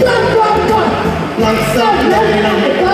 Come, come, come. Langsam, langsam, langsam.